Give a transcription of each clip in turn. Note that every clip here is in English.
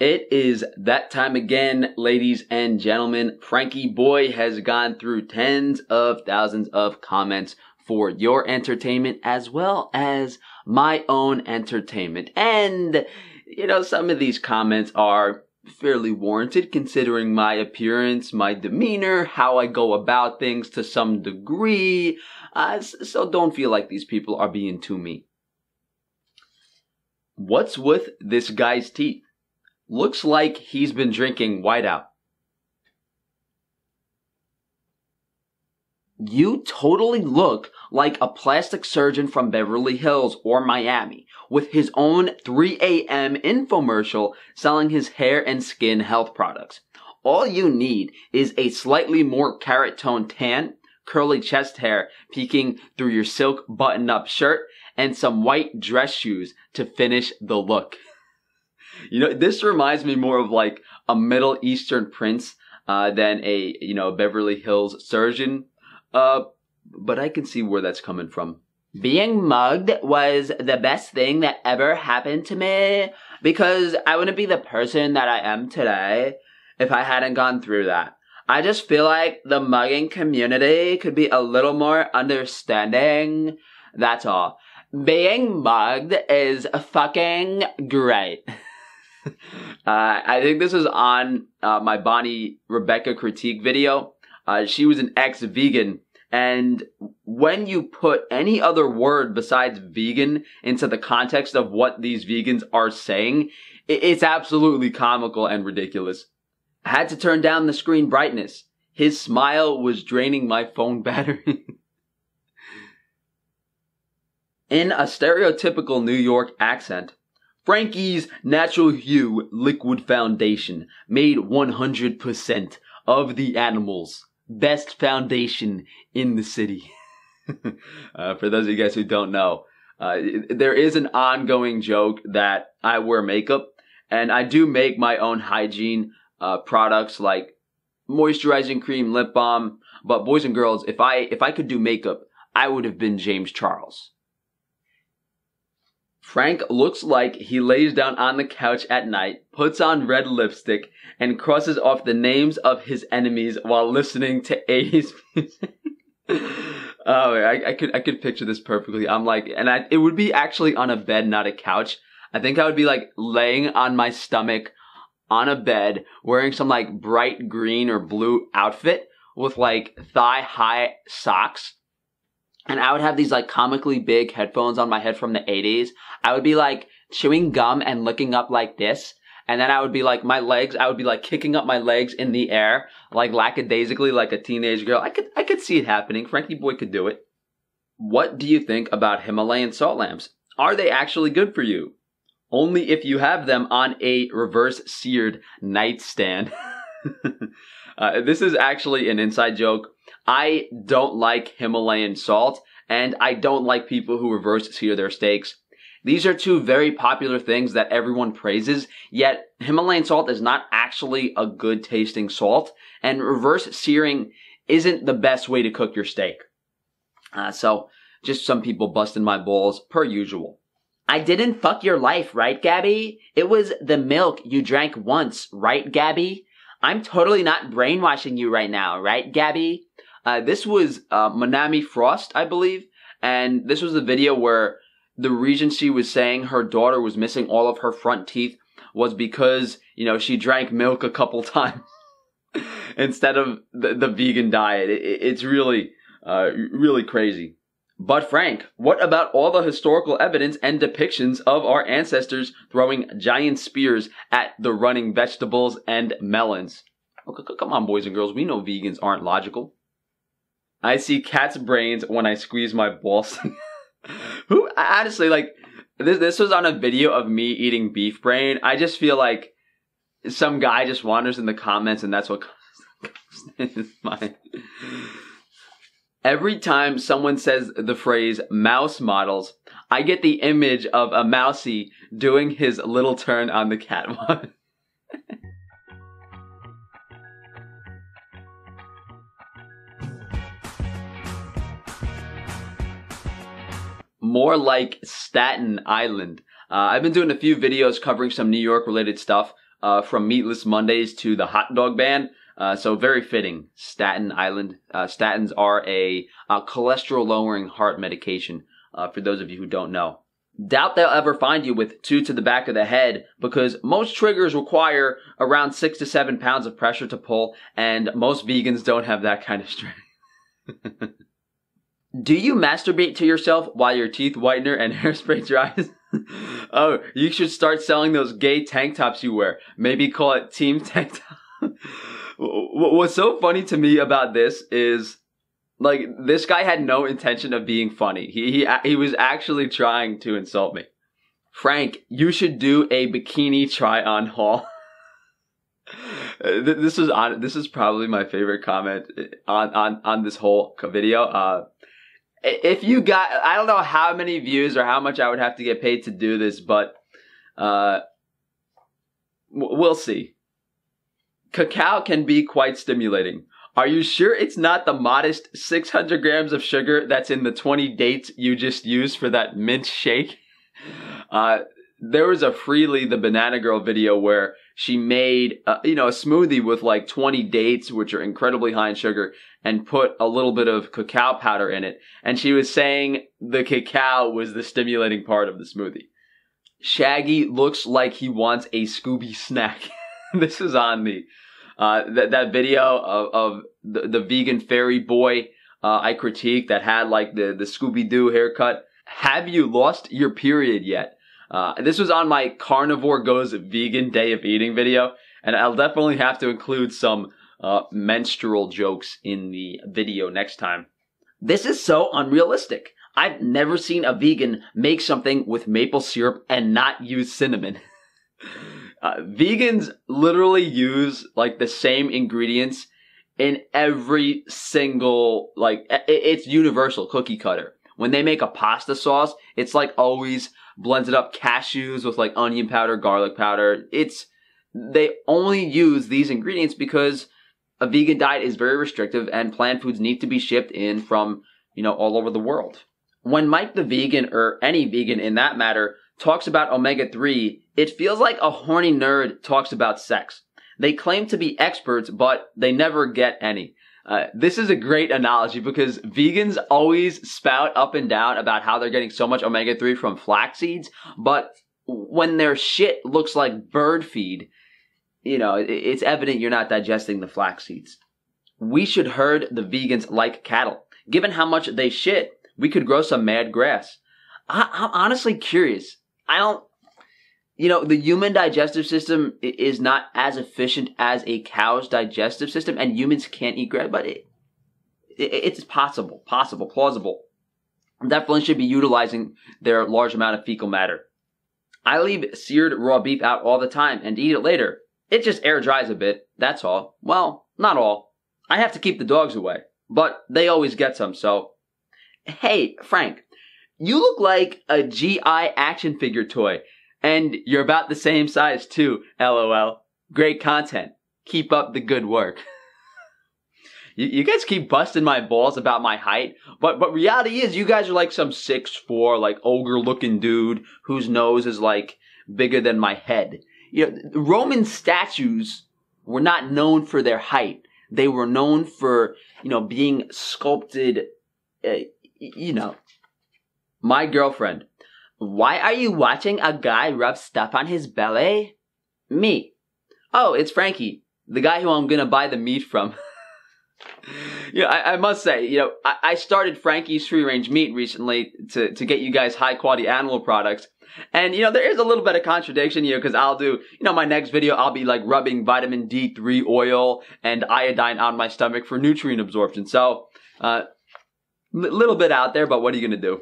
It is that time again, ladies and gentlemen. Frankie Boy has gone through tens of thousands of comments for your entertainment as well as my own entertainment. And, you know, some of these comments are fairly warranted considering my appearance, my demeanor, how I go about things to some degree. Uh, so don't feel like these people are being too mean. What's with this guy's teeth? Looks like he's been drinking whiteout. You totally look like a plastic surgeon from Beverly Hills or Miami with his own 3 a.m. infomercial selling his hair and skin health products. All you need is a slightly more carrot tone tan, curly chest hair peeking through your silk button up shirt, and some white dress shoes to finish the look. You know, this reminds me more of like a Middle Eastern prince uh, than a you know Beverly Hills surgeon. Uh, but I can see where that's coming from. Being mugged was the best thing that ever happened to me because I wouldn't be the person that I am today if I hadn't gone through that. I just feel like the mugging community could be a little more understanding. That's all. Being mugged is fucking great. uh, I think this was on uh, my Bonny Rebecca critique video. Uh, she was an ex-vegan, and when you put any other word besides vegan into the context of what these vegans are saying, it's absolutely comical and ridiculous. I had to turn down the screen brightness. His smile was draining my phone battery. In a stereotypical New York accent, Frankie's Natural Hue Liquid Foundation made 100% of the animals. Best foundation in the city. uh, for those of you guys who don't know, uh, there is an ongoing joke that I wear makeup and I do make my own hygiene uh, products like moisturizing cream, lip balm. But boys and girls, if I if I could do makeup, I would have been James Charles. Frank looks like he lays down on the couch at night, puts on red lipstick, and crosses off the names of his enemies while listening to 80s music. oh, I, I, could I could picture this perfectly. I'm like, and I, it would be actually on a bed, not a couch. I think I would be like laying on my stomach on a bed, wearing some like bright green or blue outfit with like thigh high socks and I would have these like comically big headphones on my head from the 80s. I would be like chewing gum and looking up like this. And then I would be like, my legs, I would be like kicking up my legs in the air, like lackadaisically, like a teenage girl. I could, I could see it happening. Frankie Boy could do it. What do you think about Himalayan salt lamps? Are they actually good for you? Only if you have them on a reverse seared nightstand. uh, this is actually an inside joke. I don't like Himalayan salt, and I don't like people who reverse sear their steaks. These are two very popular things that everyone praises, yet Himalayan salt is not actually a good tasting salt, and reverse searing isn't the best way to cook your steak. Uh, so, just some people busting my balls, per usual. I didn't fuck your life, right, Gabby? It was the milk you drank once, right, Gabby? I'm totally not brainwashing you right now, right, Gabby? Uh, this was uh, Manami Frost, I believe, and this was the video where the reason she was saying her daughter was missing all of her front teeth was because you know she drank milk a couple times instead of the, the vegan diet. It, it's really, uh, really crazy. But Frank, what about all the historical evidence and depictions of our ancestors throwing giant spears at the running vegetables and melons? Come on, boys and girls. We know vegans aren't logical. I see cat's brains when I squeeze my balls. Who honestly like this? This was on a video of me eating beef brain. I just feel like some guy just wanders in the comments, and that's what comes in mind. Every time someone says the phrase mouse models, I get the image of a mousy doing his little turn on the catwalk. more like Staten Island. Uh, I've been doing a few videos covering some New York related stuff uh, from Meatless Mondays to the hot dog ban. Uh, so very fitting. Staten Island. Uh, statins are a, cholesterol lowering heart medication. Uh, for those of you who don't know. Doubt they'll ever find you with two to the back of the head because most triggers require around six to seven pounds of pressure to pull, and most vegans don't have that kind of strength. Do you masturbate to yourself while your teeth whitener and hairspray dries? oh, you should start selling those gay tank tops you wear. Maybe call it Team Tank Top. What's so funny to me about this is like this guy had no intention of being funny. He he he was actually trying to insult me. Frank, you should do a bikini try on haul. this is on this is probably my favorite comment on on on this whole video. Uh if you got I don't know how many views or how much I would have to get paid to do this, but uh we'll see. Cacao can be quite stimulating. Are you sure it's not the modest 600 grams of sugar that's in the 20 dates you just used for that mint shake? Uh, there was a Freelee the Banana Girl video where she made, uh, you know, a smoothie with like 20 dates, which are incredibly high in sugar, and put a little bit of cacao powder in it. And she was saying the cacao was the stimulating part of the smoothie. Shaggy looks like he wants a Scooby snack. this is on me. Uh, that that video of, of the, the vegan fairy boy uh, I critique that had like the the Scooby Doo haircut. Have you lost your period yet? Uh, this was on my carnivore goes vegan day of eating video, and I'll definitely have to include some uh, menstrual jokes in the video next time. This is so unrealistic. I've never seen a vegan make something with maple syrup and not use cinnamon. Uh, vegans literally use like the same ingredients in every single like it's universal cookie cutter. When they make a pasta sauce, it's like always blended up cashews with like onion powder, garlic powder. It's they only use these ingredients because a vegan diet is very restrictive and plant foods need to be shipped in from, you know, all over the world. When Mic the Vegan or any vegan in that matter talks about omega 3, it feels like a horny nerd talks about sex. They claim to be experts, but they never get any. Uh, this is a great analogy because vegans always spout up and down about how they're getting so much omega 3 from flax seeds, but when their shit looks like bird feed, you know, it's evident you're not digesting the flax seeds. We should herd the vegans like cattle. Given how much they shit, we could grow some mad grass. I, I'm honestly curious. I don't, you know, the human digestive system is not as efficient as a cow's digestive system, and humans can't eat grass, but it, it, it's possible, possible, plausible. Definitely should be utilizing their large amount of fecal matter. I leave seared raw beef out all the time and eat it later. It just air dries a bit, that's all. Well, not all. I have to keep the dogs away, but they always get some, so. Hey, Frank, you look like a GI action figure toy, and you're about the same size too, lol. Great content. Keep up the good work. you, you, guys keep busting my balls about my height, but but reality is you guys are like some six four, like ogre looking dude whose nose is like bigger than my head. You know, Roman statues were not known for their height. They were known for, you know, being sculpted, uh, you know, my girlfriend. Why are you watching a guy rub stuff on his belly? Me. Oh, it's Frankie, the guy who I'm gonna buy the meat from. know, I, I, must say, you know, I, I started Frankie's free range meat recently to, to get you guys high quality animal products. And, you know, there is a little bit of contradiction here because I'll do, you know, my next video, I'll be like rubbing vitamin D3 oil and iodine on my stomach for nutrient absorption. So, uh, little bit out there, but what are you gonna do?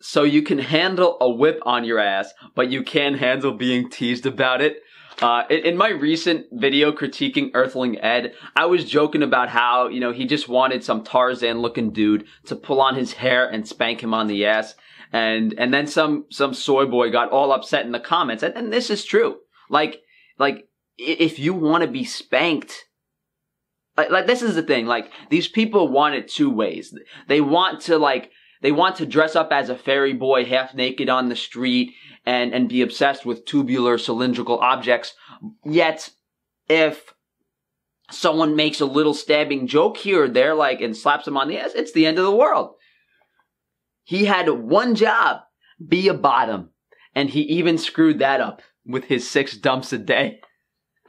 So you can handle a whip on your ass, but you can't handle being teased about it. Uh, in, in, my recent video critiquing Earthling Ed, I was joking about how, you know, he just wanted some Tarzan looking dude to pull on his hair and spank him on the ass. And, and then some, some soy boy got all upset in the comments. And, and this is true. Like, like, if you want to be spanked, like, like, this is the thing. Like, these people want it two ways. They want to, like, they want to dress up as a fairy boy half naked on the street and, and be obsessed with tubular cylindrical objects. Yet, if someone makes a little stabbing joke here or there, like, and slaps him on the ass, it's the end of the world. He had one job, be a bottom. And he even screwed that up with his six dumps a day.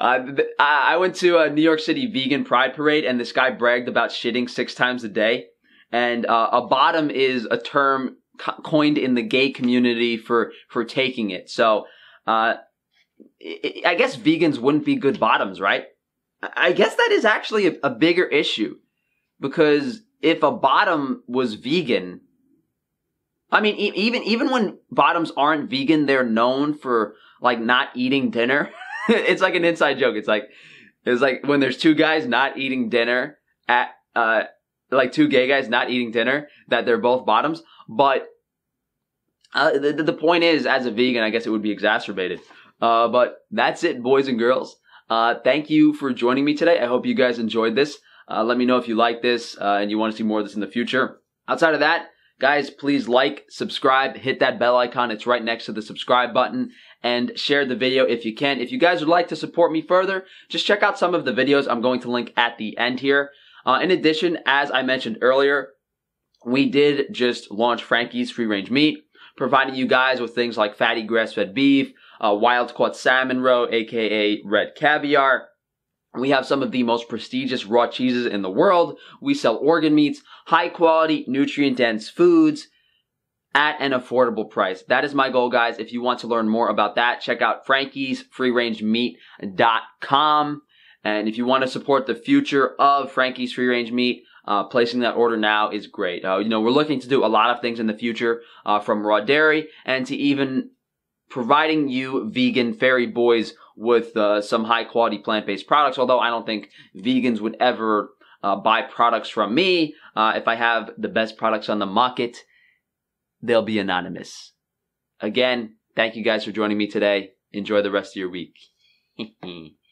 uh, I went to a New York City vegan pride parade and this guy bragged about shitting six times a day. And uh, a bottom is a term co- coined in the gay community for, for taking it. So, uh, I guess vegans wouldn't be good bottoms, right? I guess that is actually a, a bigger issue because if a bottom was vegan, I mean, e- even even when bottoms aren't vegan, they're known for like not eating dinner. it's like an inside joke. It's like it's like when there's two guys not eating dinner at uh like two gay guys not eating dinner that they're both bottoms. But uh, the the point is, as a vegan, I guess it would be exacerbated. Uh, but that's it, boys and girls. Uh, thank you for joining me today. I hope you guys enjoyed this. Uh, let me know if you like this uh, and you want to see more of this in the future. Outside of that, guys, please like, subscribe, hit that bell icon. It's right next to the subscribe button and share the video if you can. If you guys would like to support me further, just check out some of the videos I'm going to link at the end here. Uh, in addition, as I mentioned earlier, we did just launch Frankie's free range meat, providing you guys with things like fatty grass fed beef, uh, wild caught salmon roe, aka red caviar. We have some of the most prestigious raw cheeses in the world. We sell organ meats, high quality, nutrient dense foods at an affordable price. That is my goal, guys. If you want to learn more about that, check out frankie'sfreerangemeat.com. And if you want to support the future of Frankie's Free Range Meat, uh, placing that order now is great. Uh, you know, we're looking to do a lot of things in the future, uh, from raw dairy and to even providing you vegan fairy boys with uh, some high quality plant based products. Although I don't think vegans would ever uh, buy products from me. Uh, if I have the best products on the market, they'll be anonymous. Again, thank you guys for joining me today. Enjoy the rest of your week.